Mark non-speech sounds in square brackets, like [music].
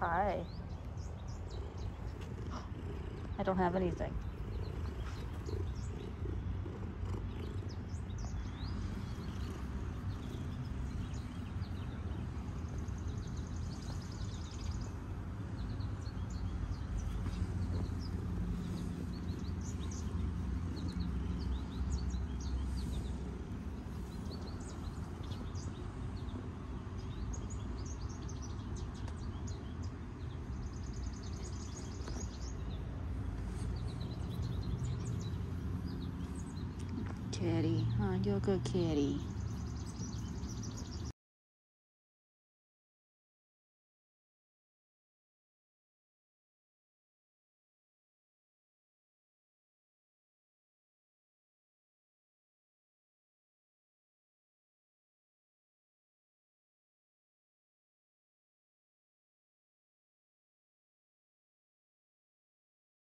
Hi. [gasps] I don't have anything. Kitty, huh? You're a good kitty.